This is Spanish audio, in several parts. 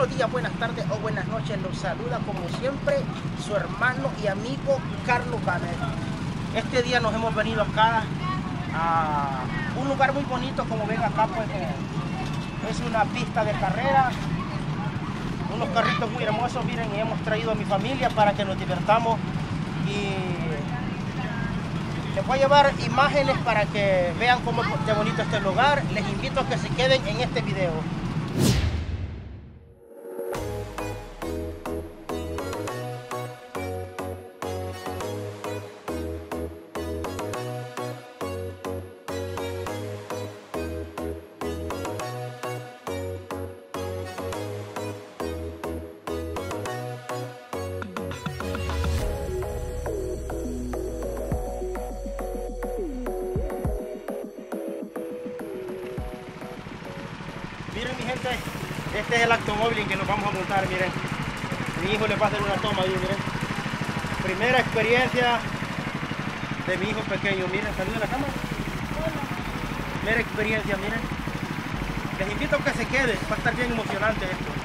buenos días, buenas tardes o buenas noches. Los saluda como siempre su hermano y amigo Carlos Banner. Este día nos hemos venido acá a un lugar muy bonito, como ven acá, pues eh, es una pista de carrera. Unos carritos muy hermosos, miren, y hemos traído a mi familia para que nos divertamos y les voy a llevar imágenes para que vean cómo de bonito este lugar. Les invito a que se queden en este video. Este es el automóvil en que nos vamos a montar, miren. Mi hijo le va a hacer una toma ahí, miren. Primera experiencia de mi hijo pequeño, miren, salud de la cámara. Primera experiencia, miren. Les invito a que se quede, va a estar bien emocionante esto.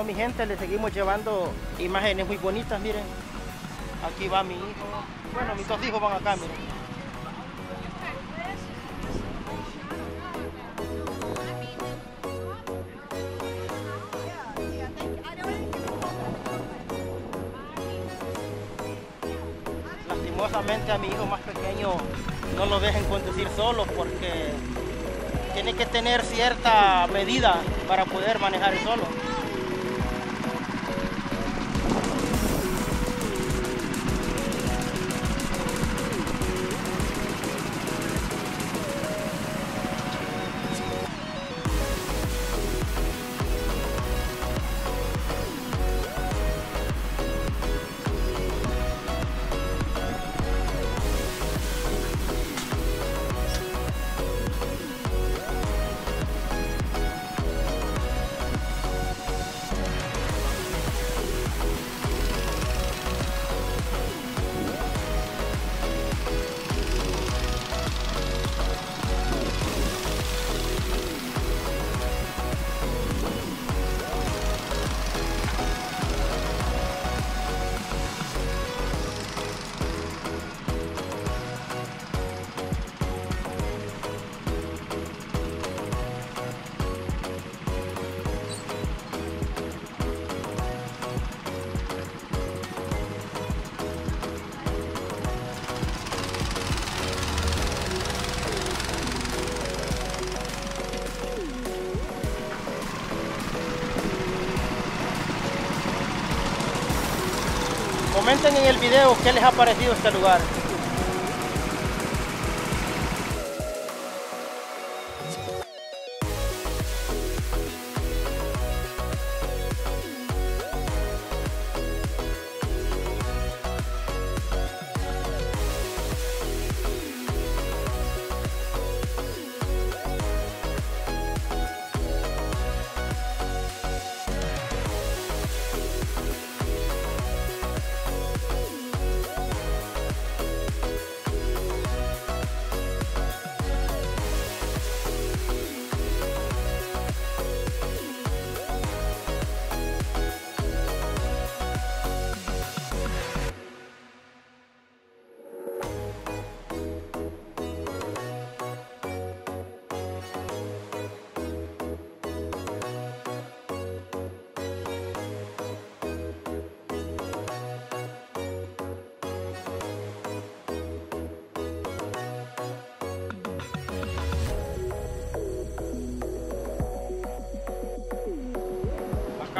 Bueno, mi gente, le seguimos llevando imágenes muy bonitas, miren. Aquí va mi hijo. Bueno, mis dos hijos van acá, miren. Lastimosamente a mi hijo más pequeño no lo dejen conducir solo porque tiene que tener cierta medida para poder manejar solo. Comenten en el video qué les ha parecido este lugar.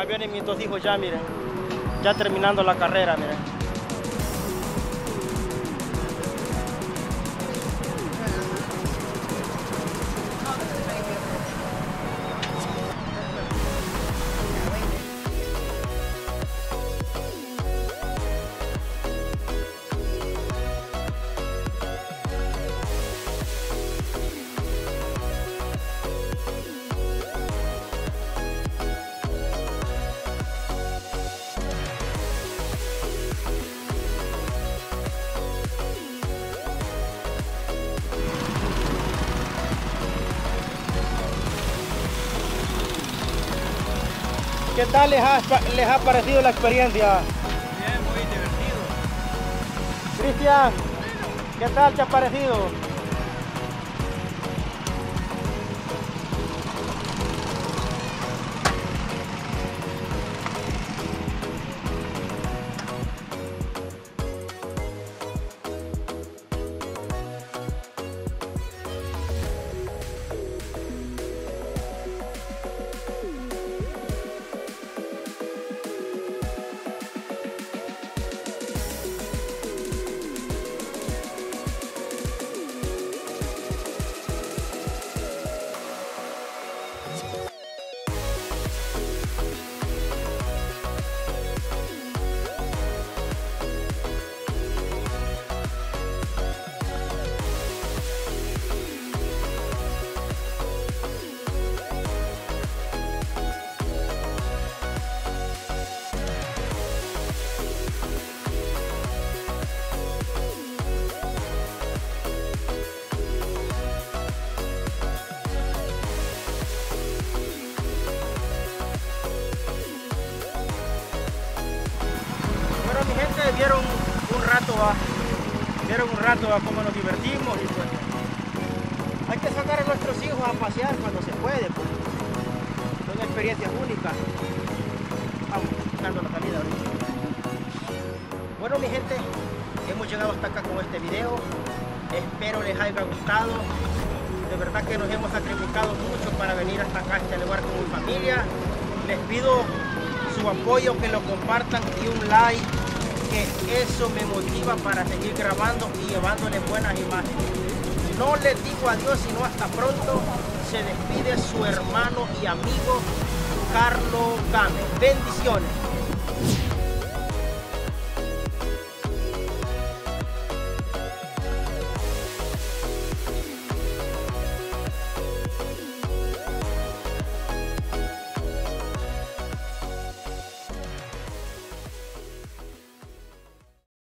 Vienen mis dos hijos ya, miren. Ya terminando la carrera, miren. ¿Qué tal les ha, les ha parecido la experiencia? Bien, muy divertido. Cristian, ¿qué tal te ha parecido? ¿Va? vieron un rato ¿va? cómo nos divertimos y pues hay que sacar a nuestros hijos a pasear cuando se puede, pues. Son experiencias únicas. Vamos, buscando la salida ahorita. Bueno, mi gente, hemos llegado hasta acá con este video. Espero les haya gustado. De verdad que nos hemos sacrificado mucho para venir hasta acá, a este lugar con mi familia. Les pido su apoyo, que lo compartan y un like, que eso me motiva para seguir grabando y llevándoles buenas imágenes. No les digo adiós, sino hasta pronto. Se despide su hermano y amigo Carlos Gámez. Bendiciones.